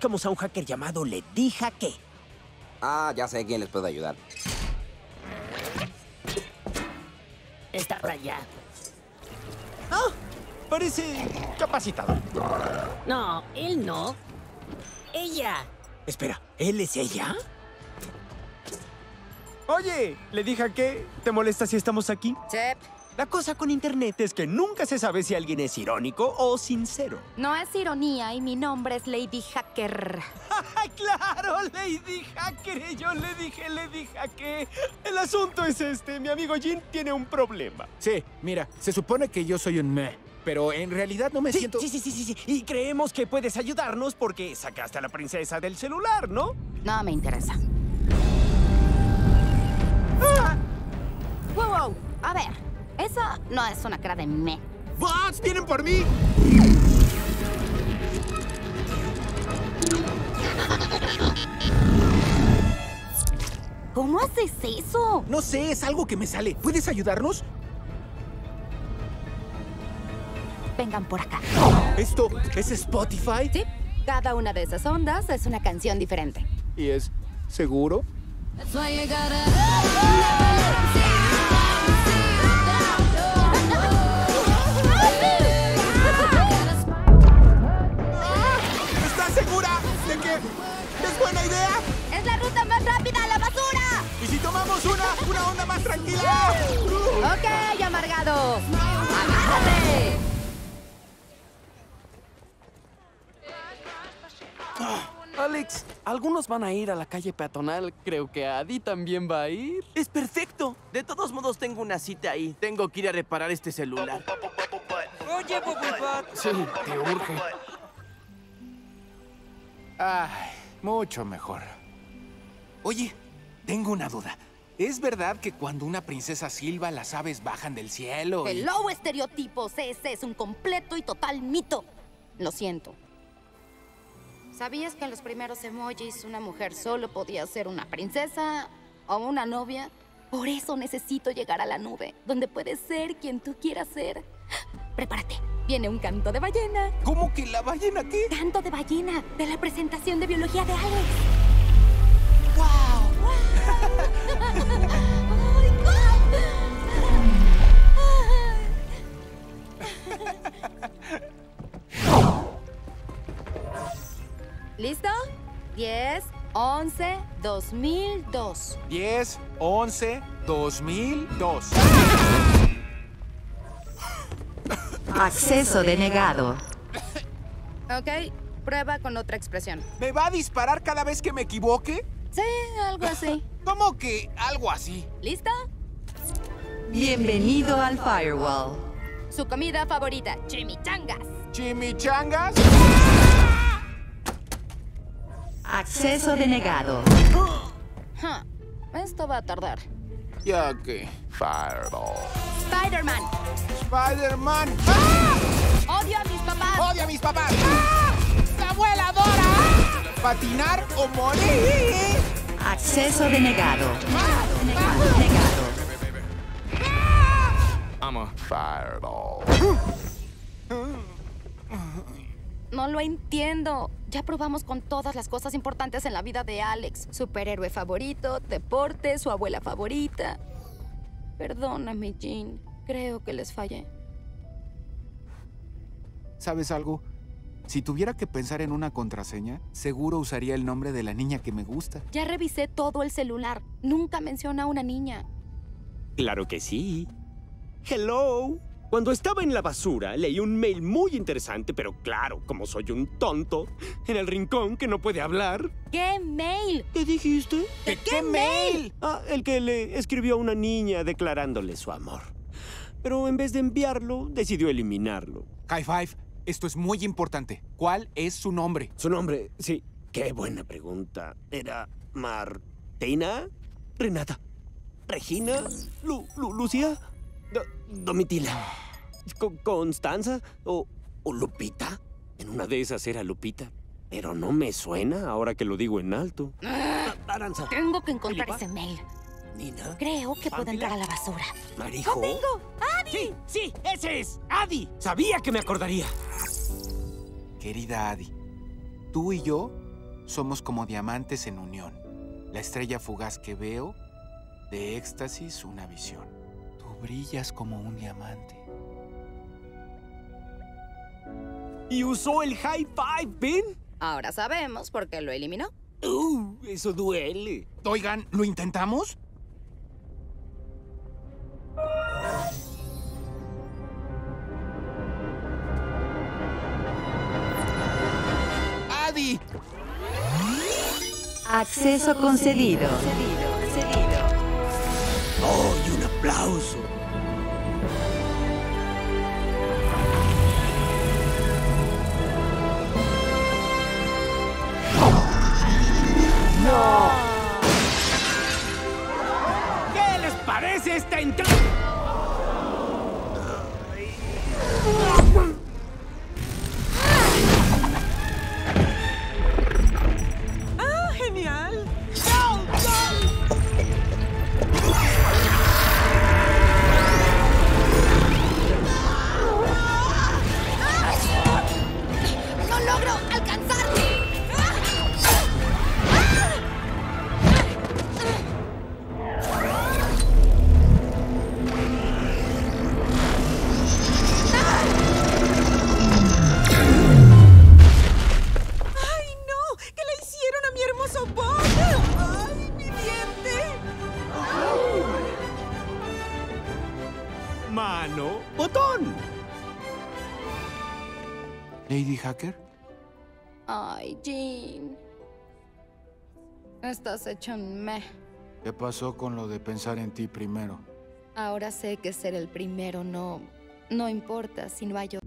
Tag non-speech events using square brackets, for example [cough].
conozcamos a un hacker llamado Lady Jaque. Ah, ya sé quién les puede ayudar. Está para allá. Ah, parece capacitado. No, él no. Ella. Espera, ¿él es ella? Oye, le dije a qué. ¿Te molesta si estamos aquí? Chep, La cosa con Internet es que nunca se sabe si alguien es irónico o sincero. no es ironía y mi nombre es Lady Hacker. [laughs] ¡Ay, claro! Lady Hacker. Yo le dije, le dije que el asunto es este. Mi amigo Jin tiene un problema. Sí, mira, se supone que yo soy un meh, pero en realidad no me Sí, siento... sí, sí, sí, sí, sí. Y creemos que puedes ayudarnos porque sacaste a la princesa del celular, ¿no? No me interesa. Wow, wow. A ver, eso no es una cara de me. ¡Bots! ¡Vienen por mí! ¿Cómo haces eso? No sé, es algo que me sale. ¿Puedes ayudarnos? Vengan por acá. ¿Esto es Spotify? Sí, cada una de esas ondas es una canción diferente. ¿Y es seguro? Tranquila? ¡Ok, amargados! ¡Agárrate! Alex, algunos van a ir a la calle peatonal. Creo que Adi también va a ir. Es perfecto. De todos modos tengo una cita ahí. Tengo que ir a reparar este celular. Oye, Bubblepot. Sí, te urge. Ay, mucho mejor. Oye, tengo una duda. ¿Es verdad que cuando una princesa silba las aves bajan del cielo? y- Hello, estereotipos. Ese es un completo y total mito. Lo siento. ¿Sabías que en los primeros emojis una mujer solo podía ser una princesa o una novia? Por eso necesito llegar a la nube, donde puedes ser quien tú quieras ser. Prepárate. Viene un canto de ballena. ¿Cómo que la ballena qué? Canto de ballena de la presentación de biología de Alex. ¡Ay, ¿Listo? 10, 11, 2002. 10, 11, 2002. Acceso denegado. Ok, prueba con otra expresión. ¿Me va a disparar cada vez que me equivoque? Sí, algo así. [laughs] ¿Cómo que algo así? ¿Listo? Bienvenido al Firewall. Su comida favorita, chimichangas. ¿Chimichangas? Acceso denegado. Huh, Esto va a tardar. Ya que. Fireball. Spider-Man. Spider-Man. Odio a mis papás. ¡Odio a mis papás! ¡Ah! ¡La abuela Dora! ¿Patinar o morir? Acceso denegado. Denegado. denegado. Fireball. No lo entiendo. Ya probamos con todas las cosas importantes en la vida de Alex. Superhéroe favorito, deporte, su abuela favorita. Perdóname, Jean. Creo que les fallé. ¿Sabes algo? Si tuviera que pensar en una contraseña, seguro usaría el nombre de la niña que me gusta. Ya revisé todo el celular. Nunca menciona a una niña. Claro que sí. Hello. Cuando estaba en la basura, leí un mail muy interesante, pero claro, como soy un tonto, en el rincón que no puede hablar. ¿Qué mail? ¿Qué dijiste? ¿De qué mail? Ah, el que le escribió a una niña declarándole su amor. Pero en vez de enviarlo, decidió eliminarlo. High Five, esto es muy importante. ¿Cuál es su nombre? Su nombre, sí. Qué buena pregunta. ¿Era Martina? ¿Renata? ¿Regina? Lu- Lu- ¿Lucía? Do- ¿Domitila? Co- ¿Constanza? ¿O, ¿O Lupita? En una de esas era Lupita. Pero no me suena ahora que lo digo en alto. Ah, Aranza. Tengo que encontrar Filipa. ese mail. Nina. Creo que puedo entrar a la basura. Marijo. ¡Domingo! ¡Adi! Sí, sí, ese es. Adi. Sabía que me acordaría. Querida Adi, tú y yo somos como diamantes en unión. La estrella fugaz que veo, de éxtasis una visión. Brillas como un diamante. ¿Y usó el high five, Ben? Ahora sabemos por qué lo eliminó. Uh, eso duele. Oigan, ¿lo intentamos? ¡Adi! Acceso concedido. ¡Oh, aplauso! ¿Qué les parece esta entrada? ¿Lady Hacker? Ay, Jean. Estás hecho un meh. ¿Qué pasó con lo de pensar en ti primero? Ahora sé que ser el primero no... no importa si no hay otro.